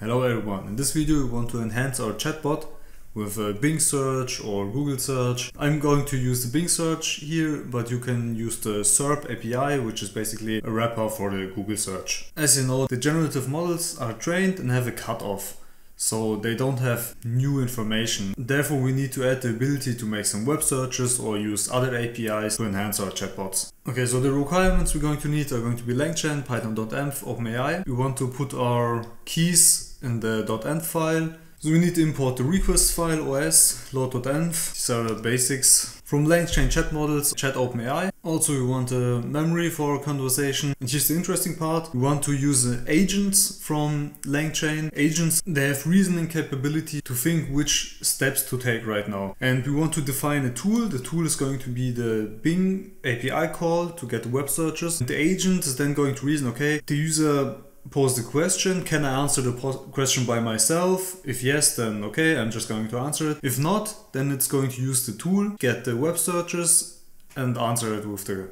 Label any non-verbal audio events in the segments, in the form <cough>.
Hello everyone, in this video we want to enhance our chatbot with a Bing search or Google search. I'm going to use the Bing search here, but you can use the SERP API, which is basically a wrapper for the Google search. As you know, the generative models are trained and have a cutoff so they don't have new information. Therefore, we need to add the ability to make some web searches or use other APIs to enhance our chatbots. Okay, so the requirements we're going to need are going to be LangChain, python-dotenv, OpenAI. We want to put our keys in the .env file. So we need to import the request file os load_dotenv. These are the basics from LangChain chat models, chat OpenAI. Also we want a memory for our conversation. And here's the interesting part. We want to use agents from LangChain. Agents, they have reasoning capability to think which steps to take right now. And we want to define a tool. The tool is going to be the Bing API call to get web searches. The agent is then going to reason, okay, the user pose the question can i answer the question by myself if yes then okay i'm just going to answer it if not then it's going to use the tool get the web searches and answer it with the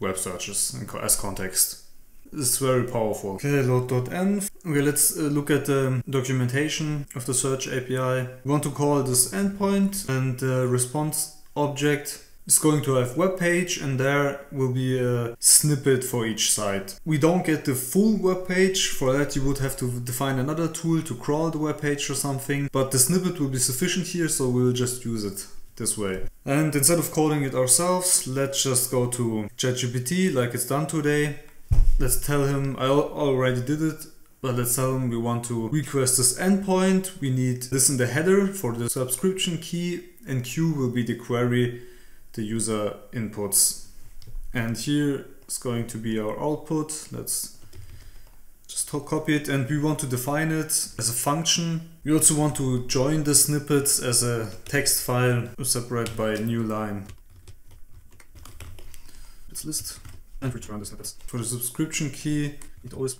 web searches as context it's very powerful. Okay, load_dotenv. Okay, let's uh, look at the documentation of the search API. We want to call this endpoint and the response object is going to have web page and there will be a snippet for each site. We don't get the full web page. For that you would have to define another tool to crawl the web page or something. But the snippet will be sufficient here so we'll just use it this way. And instead of coding it ourselves, let's just go to ChatGPT like it's done today. Let's tell him, I already did it, but let's tell him we want to request this endpoint. We need this in the header for the subscription key and Q will be the query the user inputs. And here is going to be our output. Let's just copy it and we want to define it as a function. We also want to join the snippets as a text file separate by a new line. Let's list and return the snippets. For the subscription key, it always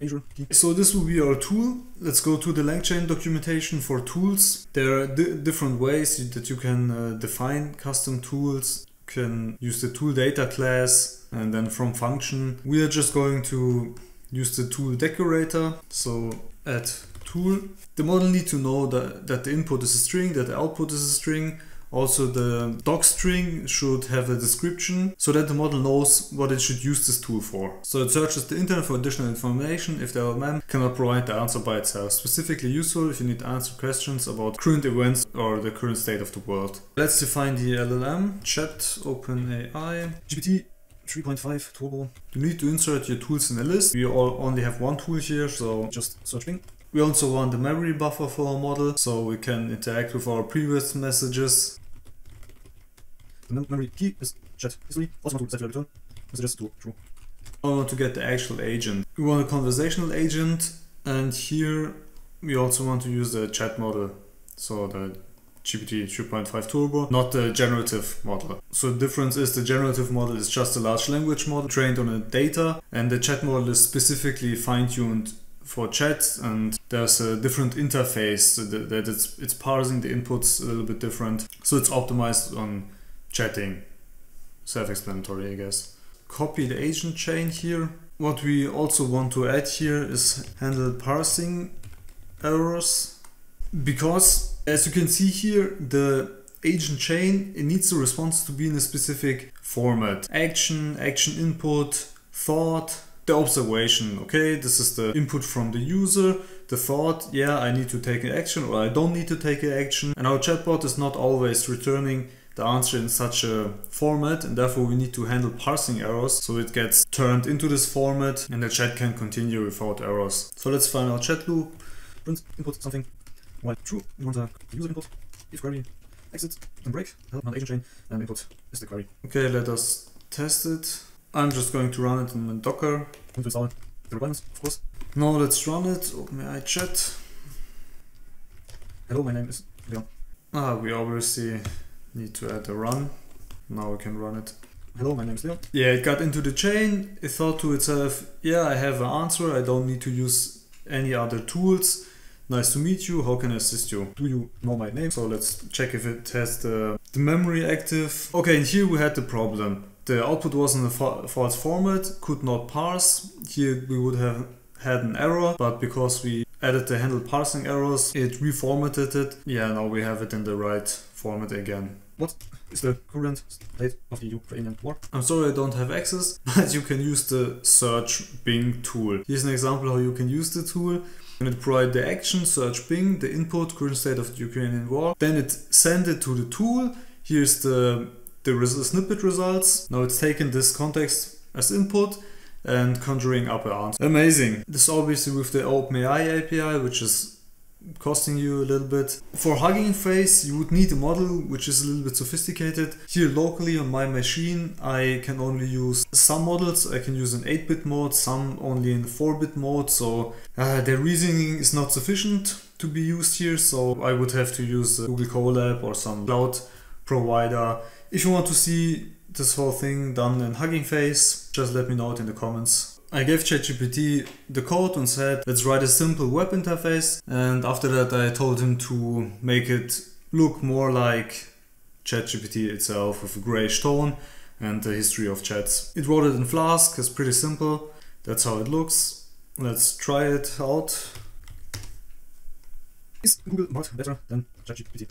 Azure key. So this will be our tool. Let's go to the LangChain documentation for tools. There are di different ways that you can uh, define custom tools. You can use the tool data class and then from function. We are just going to use the tool decorator. So add tool. The model needs to know that, that the input is a string, that the output is a string, also the doc string should have a description so that the model knows what it should use this tool for. So it searches the internet for additional information if the LLM cannot provide the answer by itself. Specifically useful if you need to answer questions about current events or the current state of the world. Let's define the LLM. Chat OpenAI GPT 3.5 turbo. You need to insert your tools in a list. We all only have one tool here, so just search Bing. We also want the memory buffer for our model, so we can interact with our previous messages the memory key is chat history. Also to set return true. Want to get the actual agent. We want a conversational agent, and here we also want to use the chat model. So the GPT 3.5 Turbo, not the generative model. So the difference is the generative model is just a large language model trained on a data, and the chat model is specifically fine-tuned for chat and there's a different interface that it's, it's parsing the inputs a little bit different. So it's optimized on chatting. Self-explanatory, I guess. Copy the agent chain here. What we also want to add here is handle parsing errors because as you can see here the agent chain it needs the response to be in a specific format action action input thought the observation okay this is the input from the user the thought yeah i need to take an action or i don't need to take an action and our chatbot is not always returning the answer in such a format and therefore we need to handle parsing errors so it gets turned into this format and the chat can continue without errors. So let's find our chat loop, print input something, while true, we want a user input, if query, exit, and break, help on agent chain, and input is the query. Okay, let us test it. I'm just going to run it in Docker. And to install the requirements, of course. Now let's run it, OpenAI chat. Hello, my name is Leon. Ah, we obviously need to add a run. Now we can run it. Hello, my name is Leo. Yeah, it got into the chain. It thought to itself, yeah, I have an answer. I don't need to use any other tools. Nice to meet you. How can I assist you? Do you know my name? So let's check if it has the, the memory active. Okay, and here we had the problem. The output was in a fa false format, could not parse. Here we would have had an error, but because we added the handle parsing errors, it reformatted it. Yeah, now we have it in the right format again. What is the current state of the Ukrainian war? I'm sorry I don't have access, <laughs> but you can use the search Bing tool. Here's an example how you can use the tool. And it provide the action, search Bing, the input, current state of the Ukrainian war. Then it send it to the tool. Here's the, the res snippet results. Now it's taken this context as input and conjuring up answer. Amazing. This obviously with the OpenAI API, which is costing you a little bit. For Hugging Face, you would need a model which is a little bit sophisticated. Here locally on my machine, I can only use some models. I can use an 8-bit mode, some only in 4-bit mode. So uh, the reasoning is not sufficient to be used here. So I would have to use Google Colab or some cloud provider. If you want to see this whole thing done in Hugging Face, just let me know it in the comments. I gave ChatGPT the code and said, let's write a simple web interface. And after that, I told him to make it look more like ChatGPT itself with a grayish tone and the history of chats. It wrote it in Flask, it's pretty simple. That's how it looks. Let's try it out. Is Google Bard better than ChatGPT?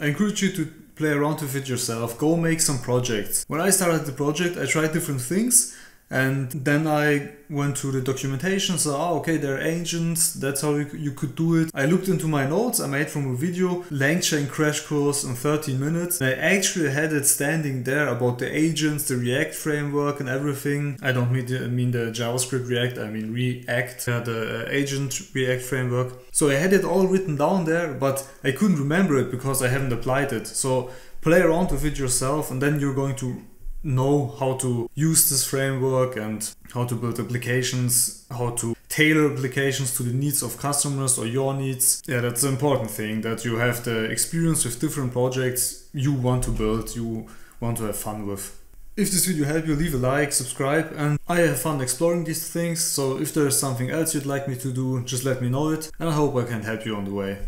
I encourage you to play around with it yourself, go make some projects. When I started the project, I tried different things and then I went through the documentation, so oh, okay, there are agents, that's how you, you could do it. I looked into my notes I made from a video, LangChain crash course in 13 minutes. I actually had it standing there about the agents, the ReAct framework and everything. I don't mean the, mean the JavaScript React, I mean ReAct, uh, the uh, agent ReAct framework. So I had it all written down there, but I couldn't remember it because I haven't applied it. So play around with it yourself and then you're going to know how to use this framework and how to build applications, how to tailor applications to the needs of customers or your needs. Yeah, that's the important thing that you have the experience with different projects you want to build, you want to have fun with. If this video helped you, leave a like, subscribe, and I have fun exploring these things, so if there's something else you'd like me to do, just let me know it, and I hope I can help you on the way.